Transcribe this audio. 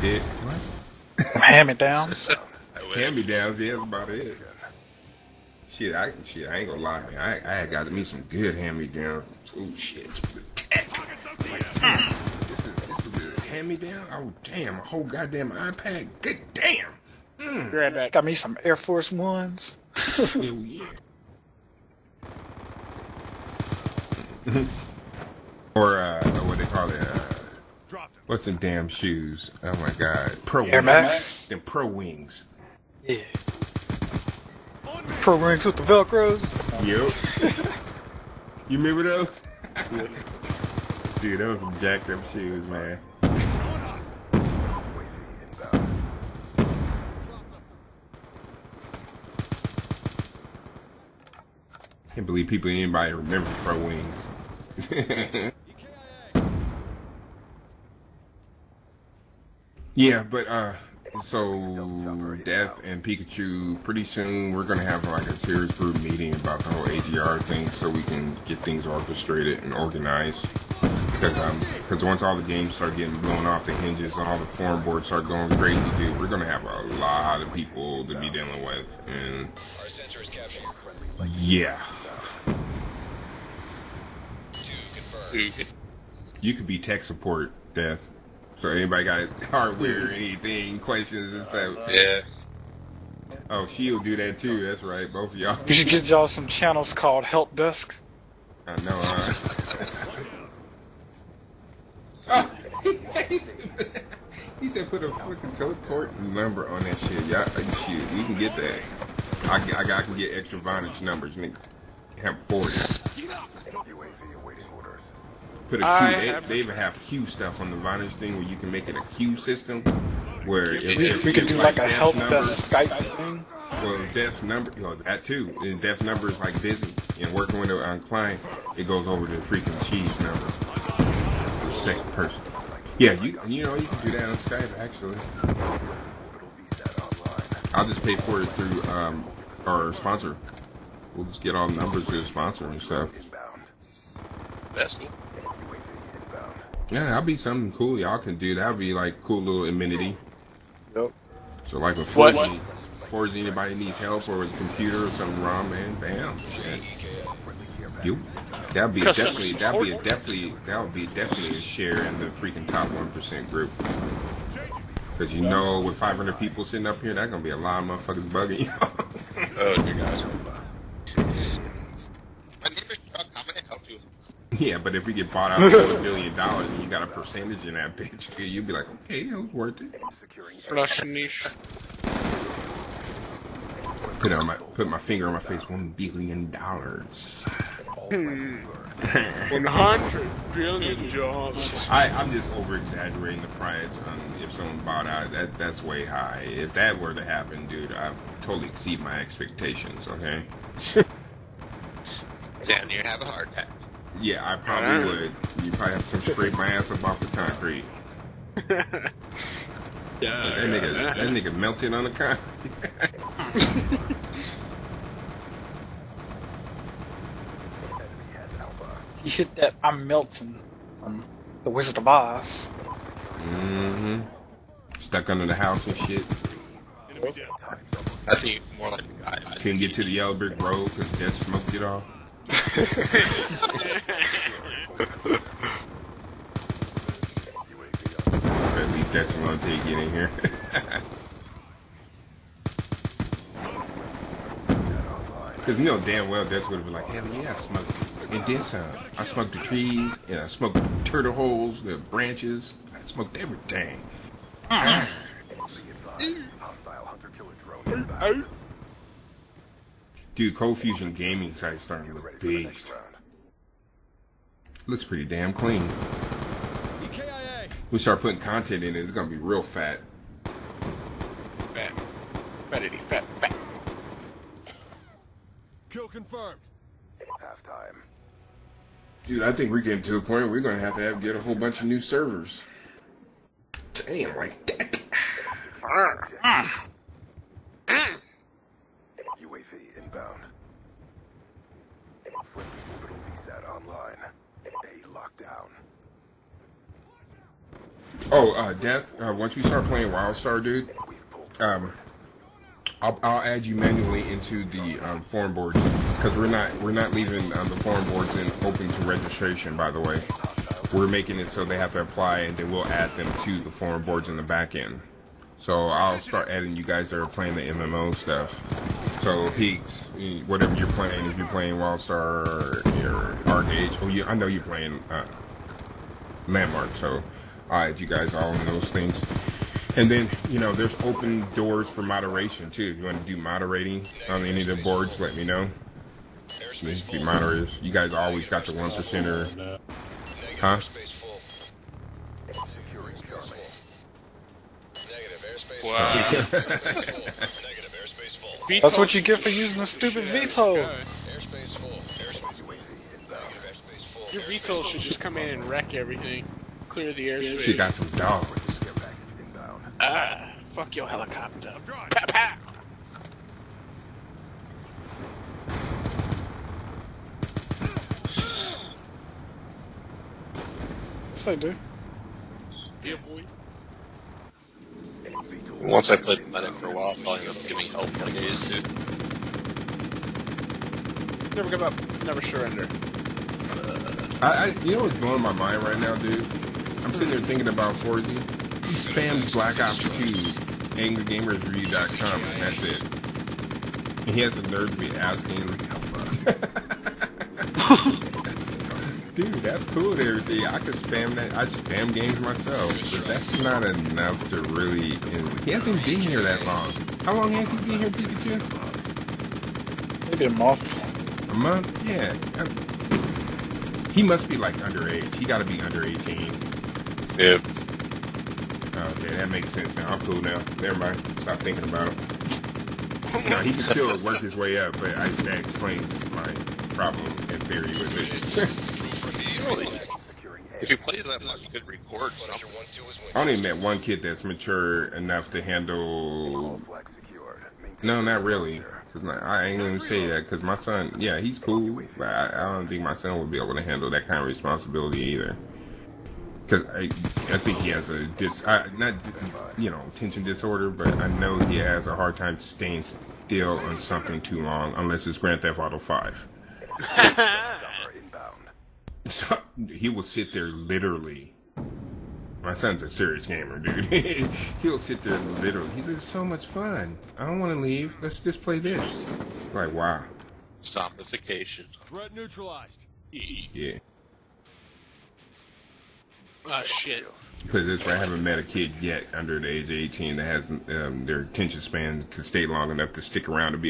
did. What? Hand-me-downs. I. Hand me downs, yeah, that's about it. Shit, I shit, I ain't gonna lie, man. I I got me some good hand me downs. Oh shit. Like, mm, this is this is a hand me down. Oh damn, a whole goddamn iPad. Good damn. Grab that. Got me some Air Force Ones. Hell yeah. or uh, what they call it? Uh, what's them damn shoes? Oh my god, Pro Air Wings. Max? Them Pro Wings. Yeah. Pro Wings with the Velcros. Yep. you remember those? Dude, those some jacked up shoes, man. Can't believe people anybody remember Pro Wings. yeah, but uh so Death and Pikachu pretty soon we're gonna have like a serious group meeting about the whole AGR thing so we can get things orchestrated and organized. Because um, because once all the games start getting blown off the hinges and all the forum boards start going crazy, dude, we're gonna have a lot of people to be dealing with, and Our sensor is capturing. yeah, Two confirmed. Who can- you could be tech support, Death. So anybody got hardware, or anything, questions and stuff. Yeah. Oh, she'll do that too. That's right, both of y'all. You should get y'all some channels called Help Desk. I know. Uh, oh, he said put a fucking teleport number on that shit. Yeah, shit, you can get that. I, I, I can get extra Vonage numbers. Nigga, have forwarded. UAV awaiting orders. Put a I queue. They, they even have queue stuff on the Vonage thing where you can make it a queue system. Where if, We, if we could do like a death Help Desk Skype thing. Well, deaf number, you know, that too. And deaf number is like busy. And working with a on client, it goes over the freaking cheese number. For second person. Yeah, you you know you can do that on Skype actually. Orbital VSAT online. I'll just pay for it through um our sponsor. We'll just get all the numbers to the sponsor and stuff. That's cool. UAV inbound. Yeah, that'd be something cool y'all can do. That'd be like cool little amenity. Yep. So like if What? Forza, Forza anybody needs help or with a computer or something wrong, man, bam, shit. You, that'd be definitely that'd be a definitely that would be definitely a share in the freaking top one percent group. Cause you know, with 500 people sitting up here, that's gonna be a lot of motherfuckers bugging oh, you. Oh, dear God. My name is Chuck. How may I help you? Yeah, but if we get bought out for a billion dollars and you got a percentage in that bitch, you'd be like, okay, it was worth it. Production niche. Put it on my put my finger on my face. One billion dollars. One hundred billion jobs. I, I'm just over exaggerating the price on if someone bought out. That that's way high. If that were to happen, dude, I totally exceed my expectations. Okay. Damn, you have a heart attack. Yeah, I probably would. You probably have to scrape my ass up off the concrete. Yeah. That nigga, that nigga melted on the concrete. enemy. You hit that I'm melting from the Wizard of Oz. mm-hmm. Stuck under the house and shit. I think more like the guy. Couldn't get to the yellow brick road because Death smoked it off. At least that's one thing get in here. Because you know damn well Death would have been like, hell yeah, I smoked and did some. I smoked the trees, and I smoked the turtle holes, the branches. I smoked everything. Mm. Ah. Be advised. Hostile hunter killer drone. Dude, Cold Fusion Gaming site starting to look ready for the next beast. Looks pretty damn clean. We start putting content in it, it's gonna be real fat. Fat. Fatty, fat, fat. Kill confirmed. Halftime. Dude, I think we're getting to a point where we're gonna have to have, get a whole bunch of new servers. Damn, like that. Ah, ah, ah. Inbound. Friendly orbital VSAT online. A lockdown. Oh, uh, Death. Uh, once we start playing WildStar, dude, um, I'll, I'll add you manually into the um, forum boards because we're not we're not leaving um, the forum boards in open to registration. By the way, we're making it so they have to apply, and then we'll add them to the forum boards in the back end. So I'll start adding you guys that are playing the MMO stuff. So Peaks, whatever you're playing, if you're playing WildStar or, or Arc oh, you, I know you're playing uh, Landmark, so I'll add you guys all in those things. And then, you know, there's open doors for moderation too. If you want to do moderating on any of the boards, let me know. Airspace Be full. moderators. You guys always got the one percenter. Huh? Securing Charlie. Negative airspace Wow. Veto That's what you get for using a stupid should- veto. full. Airspace full. UAV inbound. Negative airspace full. Your Airspace veto should just come in and wreck everything. Clear the airspace. She got some dogs. Care package inbound. Ah, fuck your helicopter. Pow, pow. Yes, I do. Yeah, boy. Once I played the medic for a while, I'll probably end up giving help like I used to. Never give up. Never surrender. Uh, I, I, you know what's blowing my mind right now, dude? I'm sitting there thinking about Forzy. He spams Black Ops 2, AngryGamersReview.com, and that's it. And he has the nerve to be asking. dude, that's cool and everything. I could spam that. I spam games myself, but that's not enough to really. He hasn't been here that long. How long has he been here, Pikachu? Maybe a month. A month? Yeah. I- He must be like underage. He got to be under 18. Yeah. Oh, okay, that makes sense now. I'm cool now. Never mind. Stop thinking about it. no, he can still work his way up, but I, that explains my problem in theory with it. Really? If he plays that much, you could record Punisher something. 1-2 is I only met one kid that's mature enough to handle. flags secured. Maintain No, not really. Cause I I ain't gonna say that because my son, yeah, he's cool, but I, I don't think my son would be able to handle that kind of responsibility either. Because I, I think he has a dis, I, not you know, attention disorder, but I know he has a hard time staying still on something too long, unless it's Grand Theft Auto Five. So he will sit there literally. My son's a serious gamer, dude. He'll sit there literally. He's like, so much fun. I don't want to leave. Let's just play this." Like, wow, Zombification. Threat neutralized. yeah. Ah, shit. Because this, I haven't met a kid yet under the age of 18 that has um, their attention span can stay long enough to stick around to be